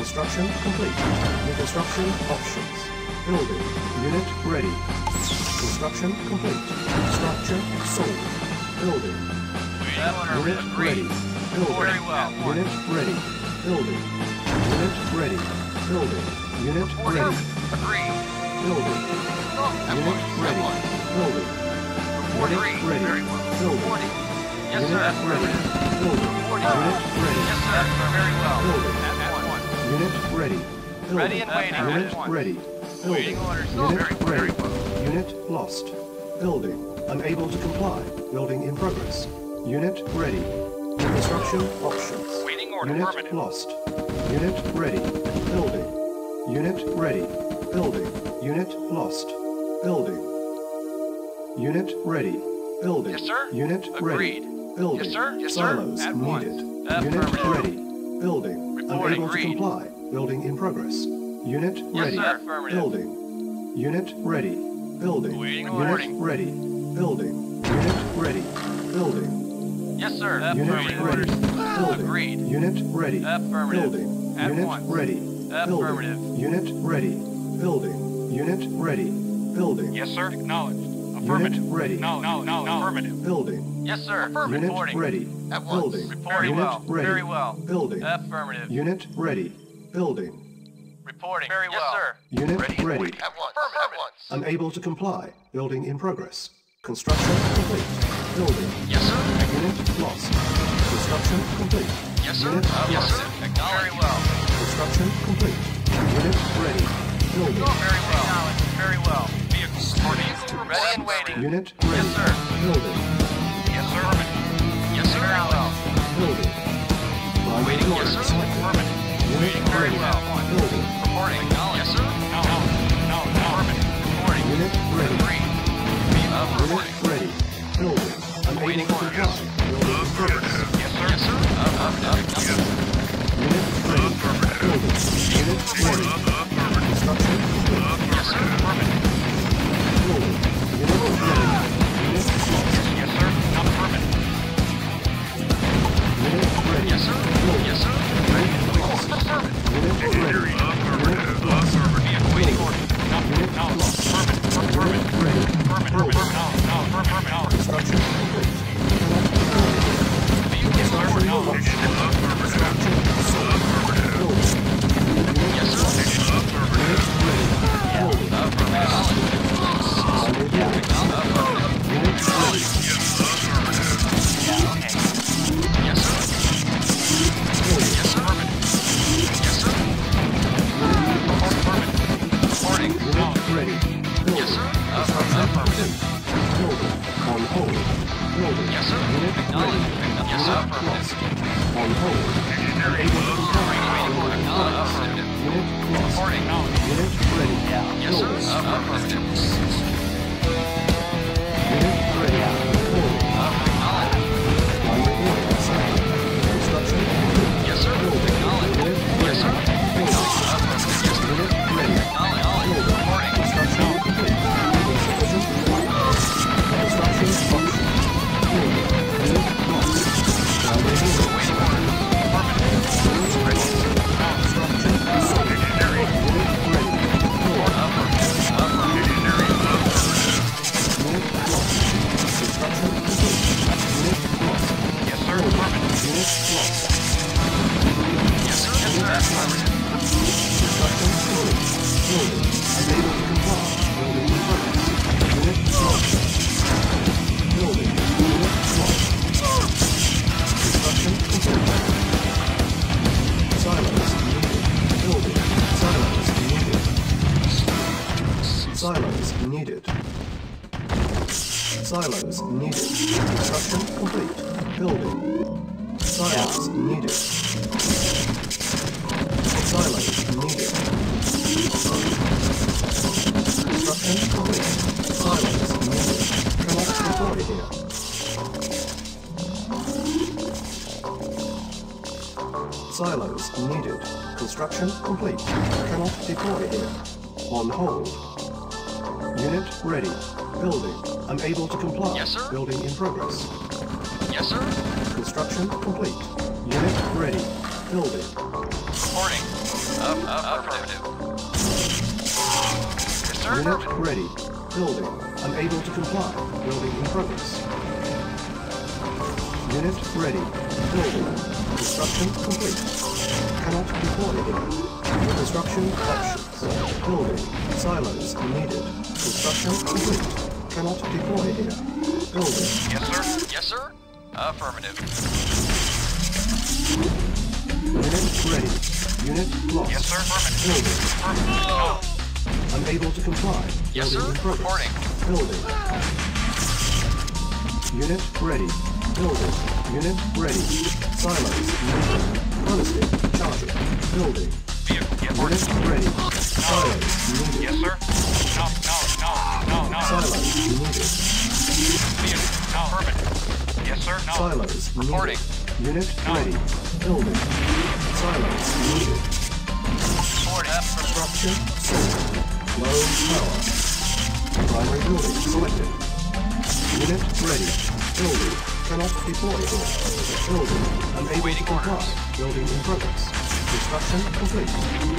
Construction complete. New construction options. Building. Unit ready. Construction complete. Structure sold. Building. Unit ready. Building. Well. Unit ready. Building. Unit ready. Building. Unit ready. Agreed. Building. At Unit ready. Building. Report Unit ready. Very well. Building. Yes, Unit ready. Building. Unit ready. Yes, sir. Very well. Building. Once. Unit ready. Building. Ready and waiting. Unit once. ready. Waiting Building. orders. Unit Very, ready. very. Unit lost. Building. Unable to comply. Building in progress. Unit ready. Construction options. Waiting order. Unit Affirmative. lost. Unit ready. Building. Unit ready. Building. Unit lost. Building. Unit ready. Building. Yes, sir. Unit ready. Building. Yes, sir. Yes, sir. Silos At once. needed. Affirmative. Unit ready. Building. Reporting. Unable to comply. Building in progress. Unit Yes, ready. sir. Affirmative. Building. Unit ready. Building. Waiting Unit reporting. ready. Building. Unit ready. Building. Yes, sir. Unit Affirmative. ready. Building. Agreed. Unit ready. Affirmative. Building. At Unit once. ready. Affirmative. Building. Unit ready. Building. Unit ready. Building. Yes, sir. Acknowledged. Unit Affirmative. ready. No, no, no, affirmative. Building. Yes, sir. Unit Reporting. ready. At once. Building. Reporting Unit well. ready. Very well. Building. Affirmative. Unit ready. Building. Reporting. Very well. Yes, sir. Unit Ready and ready. At once. At once. Unable to comply. Building in progress. Construction complete. Building. Yes, sir. Unit lost. Construction complete. Yes, sir. Unit yes, lost. sir. Very well. Construction complete. Unit ready. Building. Very well. Very well. Vehicle reporting. Ready and waiting. Unit ready. Yes, sir. Building. Yes, sir. Waiting. Yes, sir. Very well. Reporting. No, no, no, no. Reporting. Unit ready. Agreed. Unit Reporting. On hold. In progress. Affirmative. Unit ready. Yes, sir. Affirmative. Silos needed. Construction complete. Building. Silos needed. Silos needed. Construction complete. Silos needed. Cannot deploy here. Silos needed. Construction complete. Cannot deploy here. On hold. Unit ready. Building. Unable to comply. Yes, sir. Building in progress. Yes, sir. Construction complete. Unit ready. Building. Reporting. Up, up, affirmative. Yes, sir. Unit ready. Building. Unable to comply. Building in progress. Unit ready. Building. Construction complete. Cannot deploy here. Construction options. Building. Silos needed. Construction complete. Cannot deploy here. Building. Yes, sir. Yes, sir. Affirmative. Unit ready. Unit lost. Yes, sir. Affirmative. Building. Affirmative. Unable to comply. Yes, Building sir. Reporting. Building. Unit ready. Building. Unit ready. Needed. Honesty. Charging. Building. Vehicle. Unit ready. Silos needed. Yes, sir. No, no, no, no, no. Silos Affirmative. Yes, sir. No. Silos. Reporting. Unit No. ready. Building. Silos needed. Reporting. Structure set. Low power. Primary building selected. Unit ready. Building. Cannot deploy here. Building. Unable Waiting to comply. orders. Building in progress. Construction complete.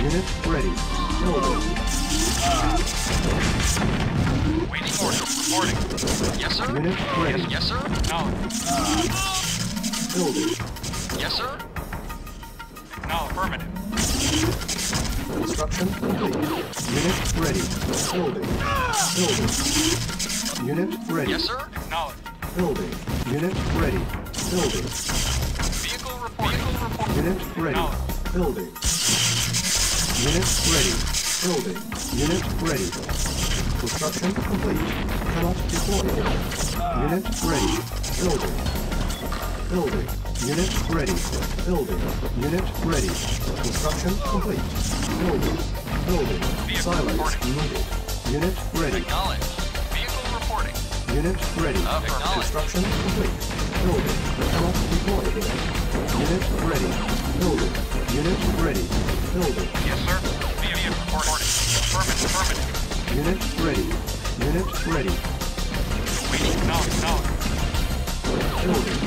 Unit ready. Waiting order. Reporting. Yes, sir. Unit. Yes, sir. No. Building. Yes, sir. No. Affirmative. Construction complete. Unit ready. Building. Building. Unit ready. Yes, sir. Acknowledge. Building. Unit ready. Building. Vehicle reporting. Vehicle reporting. Unit ready. Building. Unit ready. Building. Unit ready. Construction complete. Cannot deploy. Unit ready. Building. Building. Unit ready. Building. Unit ready. Construction complete. Building. Building. Silos needed. Unit ready. Acknowledge. Vehicle reporting. Unit ready. Construction complete. Building. Cannot deploy. Unit ready. Building. Unit ready. Building. Yes, sir. Vehicle reporting. Affirmative. Affirmative. Unit ready. Unit ready. Waiting. No. No. Building.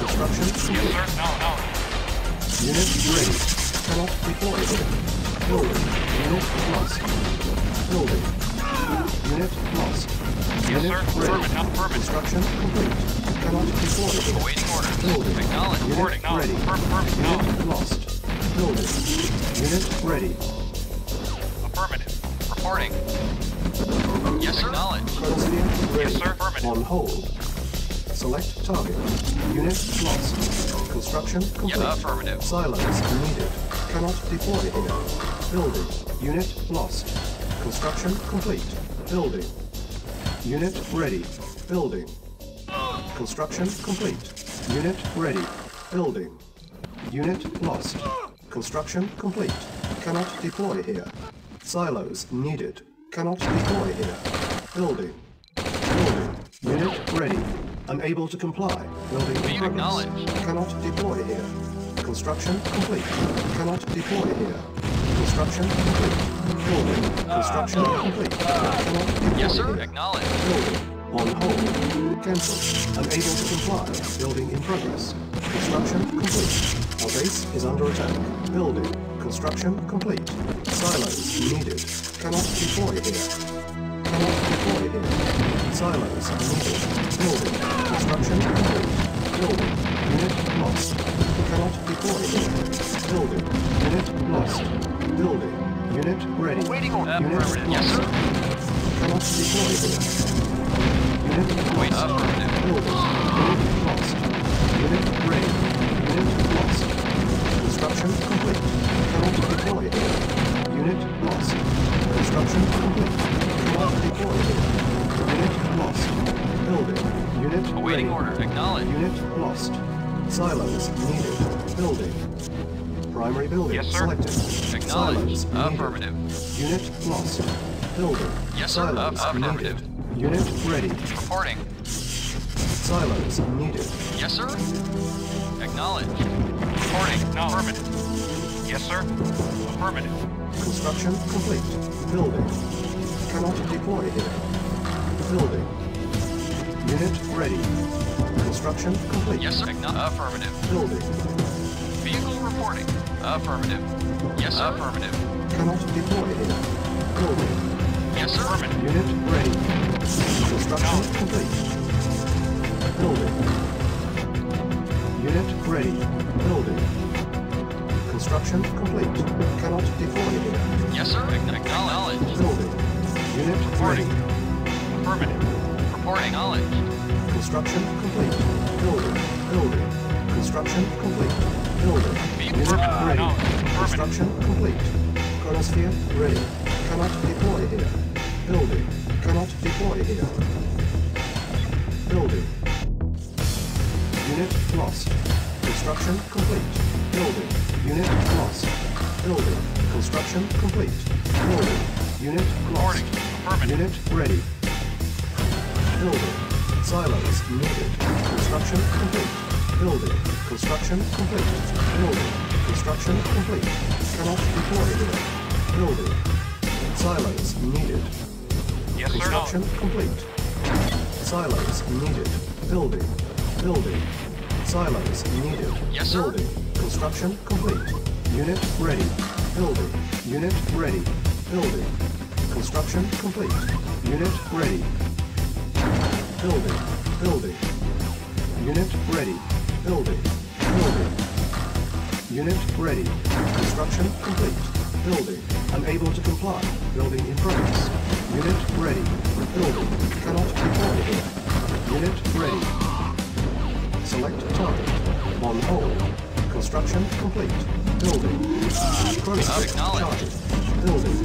Construction Yes, sir. No. No. Unit ready. Cannot deploy. Building. Unit lost. Building. Unit lost. Yes, Unit sir. ready. Affirmative. Construction complete. Cannot deploy. Awaiting orders. Building. Acknowledge. Unit Reporting. Ready. Affirmative. Unit lost. Building. Unit ready. Affirmative. Reporting. Yes, sir. Acknowledge. Ready. Yes, sir. Affirmative. On hold. Select target. Unit lost. Construction complete. Yeah, affirmative. Silos needed. Cannot deploy. Building. Unit lost. Construction complete. Building. Unit ready. Building. Construction complete. Unit ready. Building. Unit lost. Construction complete. Cannot deploy here. Silos needed. Cannot deploy here. Building. Building. Unit ready. Unable to comply. Building in Being acknowledged. Cannot deploy here. Construction complete. Cannot deploy here. Construction complete. Building. Construction complete. Yes, sir. here. Acknowledge. Building. On hold. Cancel. Unable to comply. Building in progress. Construction complete. Our base is under attack. Building. Construction complete. Silos needed. Cannot deploy here. Cannot deploy here. Silos needed. Building. Construction complete. Building. Unit lost. Cannot deploy here. Building. Unit lost. Building. Unit ready. Waiting order. Unit Affirmative. Yes, sir. Cannot deploy. Unit Wait. lost. Affirmative. Building. Unit lost. Unit ready. Unit lost. Construction complete. Cannot deploy. Unit lost. Construction complete. Cannot deploy. Unit lost. Building. Unit Awaiting ready. order. Acknowledge. Unit lost. Silos needed. Building. Primary building Yes, sir. selected. Acknowledge. Silos needed. Affirmative. Unit lost. Building. Yes, sir. Silos Aff- affirmative. needed. Unit ready. Reporting. Silos needed. Yes, sir. Acknowledge. Reporting. Affirmative. Yes, sir. Affirmative. Construction complete. Building. Cannot deploy here. Building. Unit ready. Construction complete. Yes, sir. Igno- affirmative. Building. Reporting. Affirmative. Yes, sir. Affirmative. Cannot deploy here. Building. Yes, sir. Affirmative. Unit ready. Construction complete. Building. Unit ready. Building. Construction complete. Cannot deploy here. Yes, sir. Acknowledge. Building. Unit Reporting. ready. Affirmative. Reporting knowledge. Construction complete. Building. Building. Construction complete. Building. Ready. Knowledge. Construction complete. Chronosphere ready. Cannot deploy here. Building. Cannot deploy here. Building. Unit lost. Construction complete. Building. Unit lost. Building. Construction complete. Building. Unit lost. Unit ready. Building. Silos needed. Construction complete. Building. Construction complete. Building. Construction complete. Cannot deploy here. Building. Silos needed. Yes, sir. Construction complete. Silos needed. Building. Building. Silos needed. Yes, sir. Building. Construction complete. Unit ready. Building. Unit ready. Building. Construction complete. Unit ready. Building. Building. Unit ready. Building. Building. Unit ready. Construction complete. Building. Unable to comply. Building in progress. Unit ready. Building. Cannot deploy here. Unit ready. Select target. On hold. Construction complete. Building. Acknowledged. charted. Building.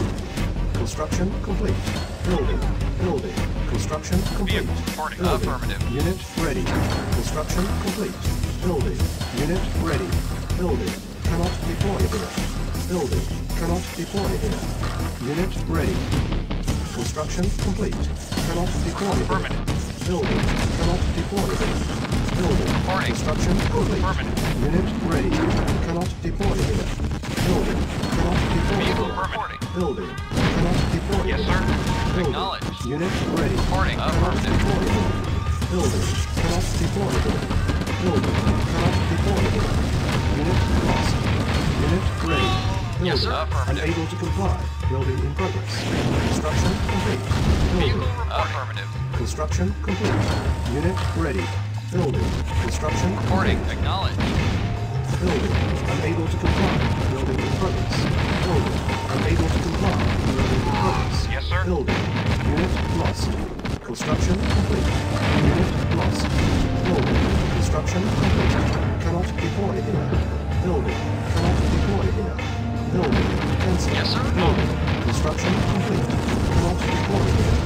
Construction complete. Building. Building. Construction complete. Building. Unit ready. Construction complete. Building. Unit ready. Building. Cannot deploy here. Building. Cannot deploy here. Unit ready. Construction complete. Cannot deploy here. Building. Cannot deploy here. Building. Reporting. Construction complete. Unit ready. Cannot deploy here. Building. Cannot deploy Vehicle reporting. Building. Cannot deploy Yes, sir. Building. Acknowledged. Unit ready. Reporting. Cannot Affirmative. deploy here. Building. Cannot deploy here. Building. Cannot deploy here. Unit lost. Unit ready. Building. Yes, sir. Unable to comply. Building in progress. Construction complete. Building. Affirmative. Construction complete. Unit ready. Building. Construction Reporting. complete. Acknowledged. Building. Unable to comply. Building in progress. Building. Unable to comply. Building in progress. Yes, sir. Building. Unit lost. Construction complete. Unit lost. Building. Construction. Cannot deploy here. Building. Cannot deploy here. Building. Cancel. Yes, sir. Building. Construction complete. Cannot here.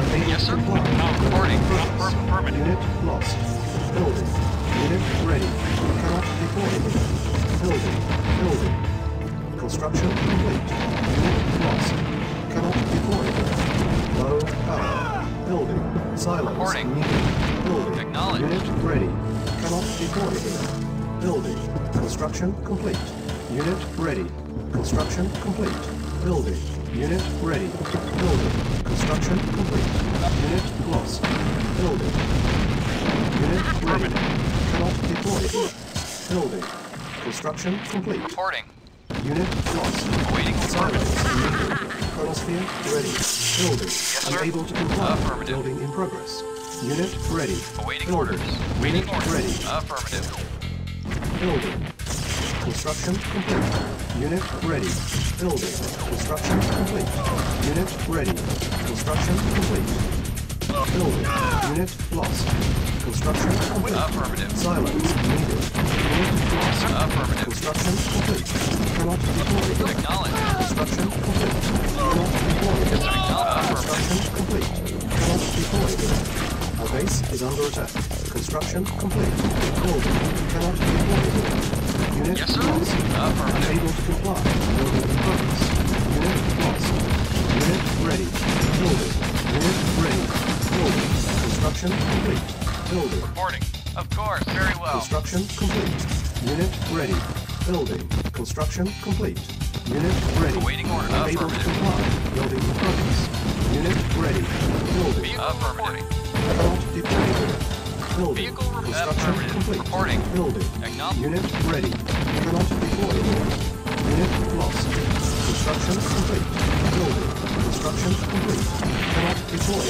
Unable Yes, sir. comply. Reporting. Progress. Affirmative. Unit lost. Building. Unit ready. Cannot deploy here. Building. Building. Construction complete. Unit lost. Cannot deploy here. Low power. Building. Silos Reporting. needed. Building. Acknowledged. Unit ready. Cannot deploy here. Building. Construction complete. Unit ready. Construction complete. Building. Unit ready. Building. Construction complete. Unit lost. Building. Unit ready. Cannot deploy. Building. Construction complete. Reporting. Unit lost. Awaiting Silos Chronosphere ready. Building. sir. Unable to comply. Building in progress. Unit ready. Awaiting Building. orders. Waiting Unit orders. ready. Affirmative. Building. Construction complete. Unit ready. Building. Construction complete. Unit ready. Construction complete. Building. Unit lost. Construction complete. Affirmative. Silos needed. Unit lost. Affirmative. Construction complete. Cannot deploy. Acknowledged. Construction complete. Cannot deploy. Affirmative. Construction complete. Cannot deploy. Base is under attack. Construction complete. Building. Cannot deploy. Unit Yes, sir. lost. Uh, Affirmative. Unable to comply. Building in progress. Unit lost. Unit ready. Building. Unit ready. Building. Construction complete. Building. Reporting. Of course. Very well. Construction complete. Unit ready. Building. Construction complete. Unit ready. Awaiting orders. Uh, Unable to comply. Building in progress. Unit ready. Building. Vehicle affirmative. Cannot deploy. Building. Vehicle Construction complete. Reporting. Building. Unit ready. Cannot deploy. Unit lost. Construction complete. Building. Construction complete. Cannot deploy.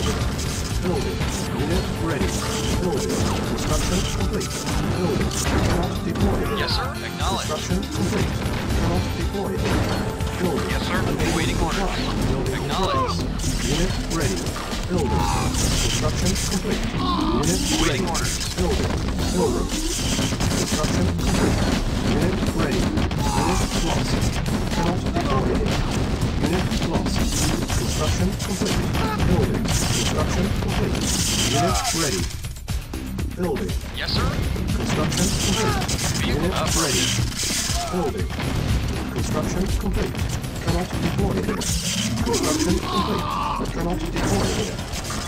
Building. Unit ready. Building. Construction complete. Building. Cannot deploy. Yes, sir. Acknowledge. Construction complete. Cannot deploy. Building. Yes, sir. Awaiting orders. Building in Acknowledge. Unit ready. Building. Construction complete. Unit ready. Building. Building. Construction complete. Unit ready. Unit lost. Cannot deploy here. Unit lost. Construction complete. Building. Construction complete. Unit ready. Building. Yes, sir. Construction complete. Unit up. ready. Building. Construction complete. Cannot deploy. Construction complete. Cannot deploy.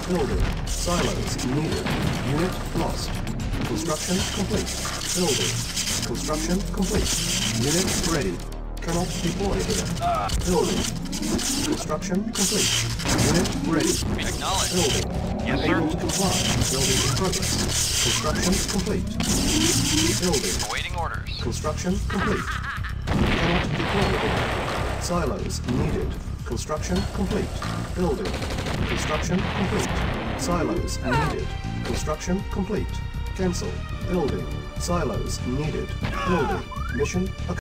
Building. Silos needed. Unit lost. Construction complete. Building. Construction complete. Unit ready. Cannot deploy here. Building. Construction complete. Unit ready. Acknowledge. Building. Yes, sir. To comply. Building in progress. Construction complete. Building. Awaiting orders. Construction complete. Cannot deploy here. Silos needed. Construction complete. Building. Construction complete. Silos needed. Construction complete. Cancel. Building. Silos needed. Building. Mission accomplished.